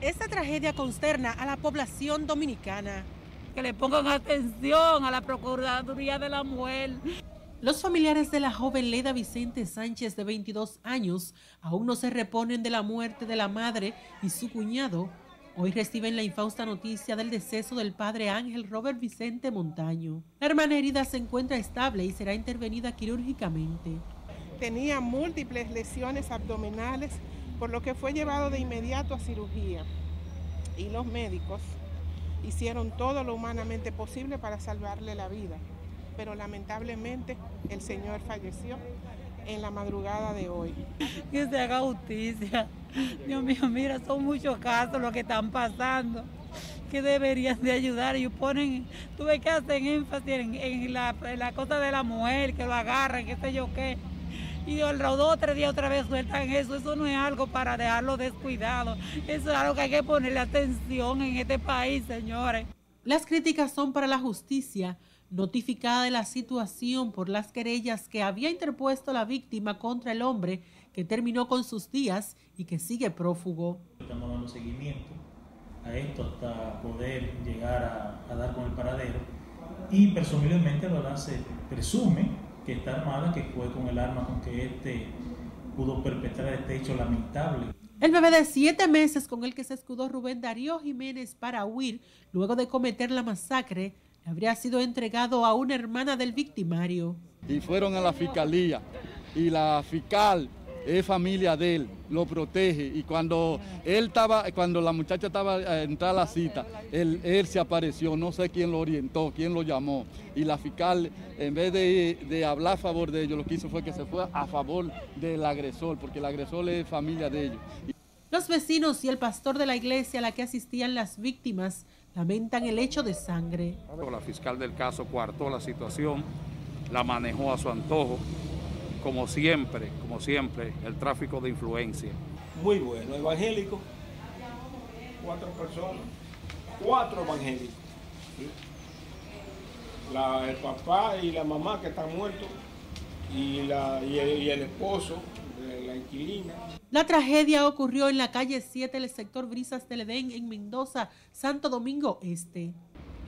Esta tragedia consterna a la población dominicana. Que le pongan atención a la Procuraduría de la Mujer. Los familiares de la joven Leda Vicente Sánchez, de 22 años, aún no se reponen de la muerte de la madre y su cuñado. Hoy reciben la infausta noticia del deceso del padre Ángel Robert Vicente Montaño. La hermana herida se encuentra estable y será intervenida quirúrgicamente. Tenía múltiples lesiones abdominales, por lo que fue llevado de inmediato a cirugía. Y los médicos hicieron todo lo humanamente posible para salvarle la vida pero lamentablemente el señor falleció en la madrugada de hoy. Que se haga justicia. Dios mío, mira, son muchos casos los que están pasando que deberían de ayudar y ponen, tuve que hacer énfasis en, la, cosa de la mujer, que lo agarran, qué sé yo qué. Y el dos tres días otra vez sueltan eso. Eso no es algo para dejarlo descuidado. Eso es algo que hay que ponerle atención en este país, señores. Las críticas son para la justicia notificada de la situación por las querellas que había interpuesto la víctima contra el hombre que terminó con sus días y que sigue prófugo. Estamos dando seguimiento a esto hasta poder llegar a, dar con el paradero y presumiblemente lo se presume que está armada, que fue con el arma con que este pudo perpetrar este hecho lamentable. El bebé de siete meses con el que se escudó Rubén Darío Jiménez para huir luego de cometer la masacre habría sido entregado a una hermana del victimario. Y fueron a la fiscalía y la fiscal es familia de él, lo protege y cuando él estaba, cuando la muchacha estaba a entrar a la cita, él, él, se apareció, no sé quién lo orientó, quién lo llamó y la fiscal en vez de, de, hablar a favor de ellos, lo que hizo fue que se fue a favor del agresor, porque el agresor es familia de ellos. Los vecinos y el pastor de la iglesia a la que asistían las víctimas lamentan el hecho de sangre. La fiscal del caso cuartó la situación, la manejó a su antojo, como siempre, como siempre, el tráfico de influencia. Muy bueno, evangélico, cuatro personas, cuatro evangélicos. el papá y la mamá que están muertos y, y el esposo la inquilina. La tragedia ocurrió en la calle 7 del sector Brisas del Edén en Mendoza, Santo Domingo Este.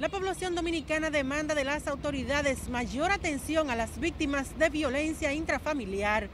La población dominicana demanda de las autoridades mayor atención a las víctimas de violencia intrafamiliar